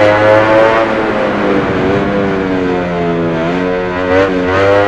Oh, my